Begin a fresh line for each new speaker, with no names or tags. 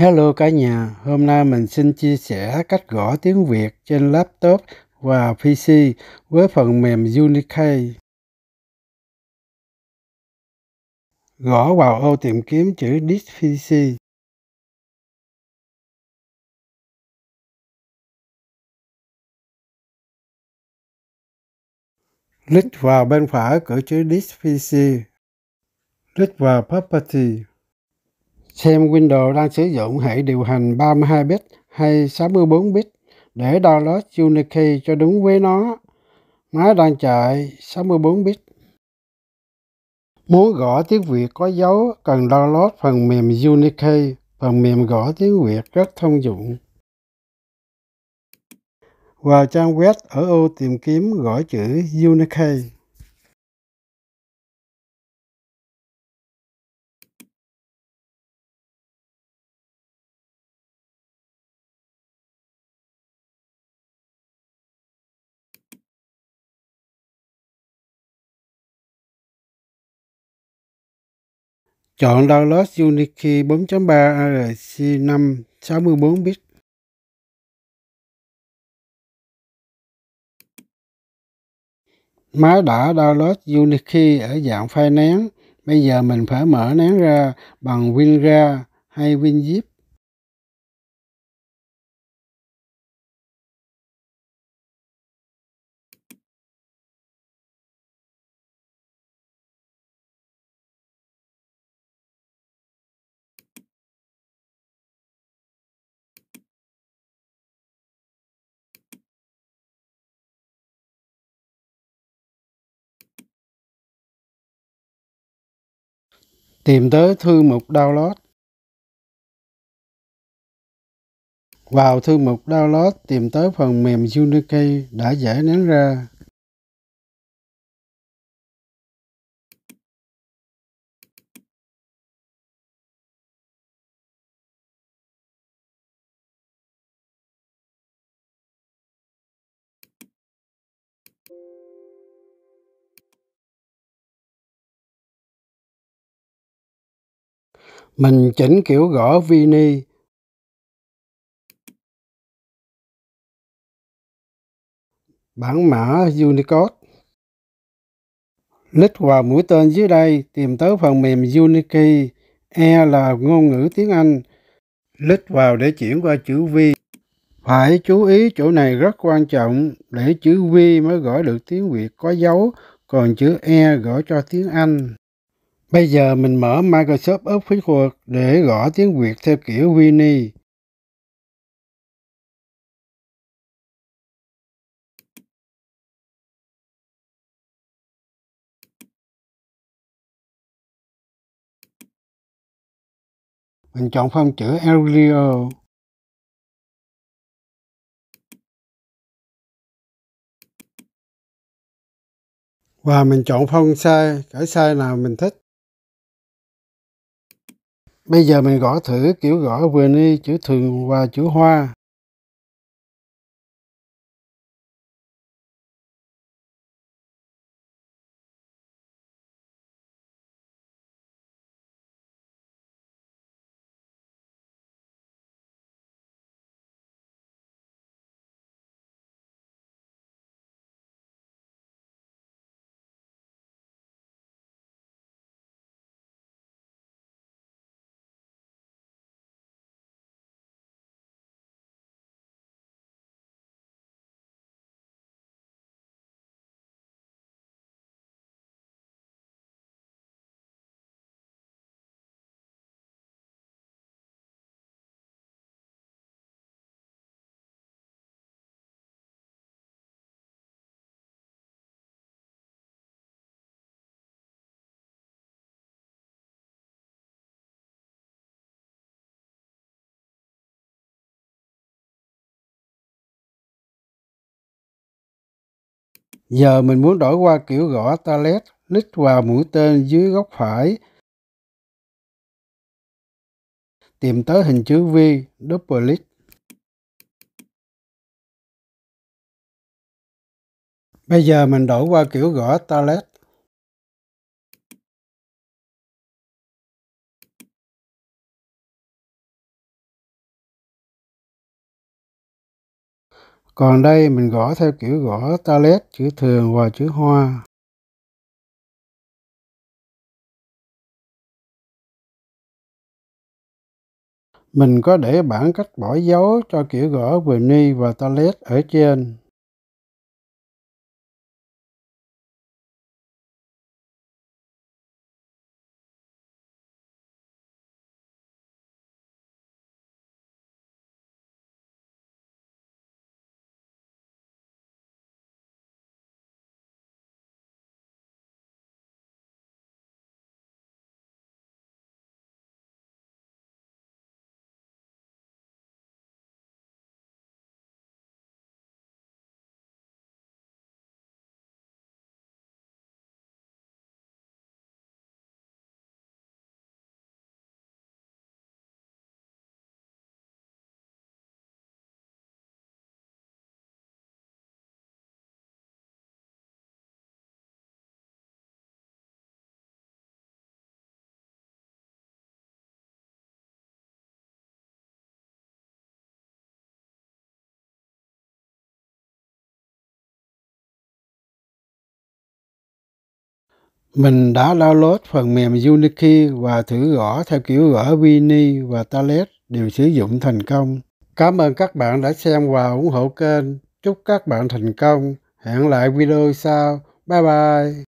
Hello cả nhà, hôm nay mình xin chia sẻ cách gõ tiếng Việt trên laptop và PC với phần mềm Unicode. Gõ vào ô tìm kiếm chữ Disk PC. Click vào bên phải cửa chữ Disk PC. Click vào Property. Xem Windows đang sử dụng hệ điều hành 32 bit hay 64 bit để download Unikey cho đúng với nó. Máy đang chạy 64 bit. Muốn gõ tiếng Việt có dấu, cần download phần mềm Unikey. Phần mềm gõ tiếng Việt rất thông dụng. Vào trang web ở ô tìm kiếm gõ chữ Unikey. Chọn download Unikey 4.3 ARC5 64 bit. Máy đã download Unikey ở dạng file nén. Bây giờ mình phải mở nén ra bằng WinRAR hay WinZip. Tìm tới thư mục download. Vào thư mục download tìm tới phần mềm Unikey đã giải nén ra. Mình chỉnh kiểu gõ Vini. Bản mã Unicode. lít vào mũi tên dưới đây, tìm tới phần mềm Unikey. E là ngôn ngữ tiếng Anh. lít vào để chuyển qua chữ V. Phải chú ý chỗ này rất quan trọng, để chữ V mới gõ được tiếng Việt có dấu, còn chữ E gõ cho tiếng Anh. Bây giờ mình mở Microsoft Office Word để gõ tiếng Việt theo kiểu Winnie. Mình chọn phông chữ Arial. Và mình chọn phông size, cỡ size nào mình thích. Bây giờ mình gõ thử kiểu gõ vừa ni chữ thường và chữ hoa. Giờ mình muốn đổi qua kiểu gõ talet, click vào mũi tên dưới góc phải. Tìm tới hình chữ V, double click. Bây giờ mình đổi qua kiểu gõ talet. Còn đây mình gõ theo kiểu gõ talet, chữ thường và chữ hoa. Mình có để bản cách bỏ dấu cho kiểu gõ Vni và talet ở trên. Mình đã download phần mềm Unikey và thử gõ theo kiểu gõ Vini và Talet đều sử dụng thành công. Cảm ơn các bạn đã xem và ủng hộ kênh. Chúc các bạn thành công. Hẹn lại video sau. Bye bye.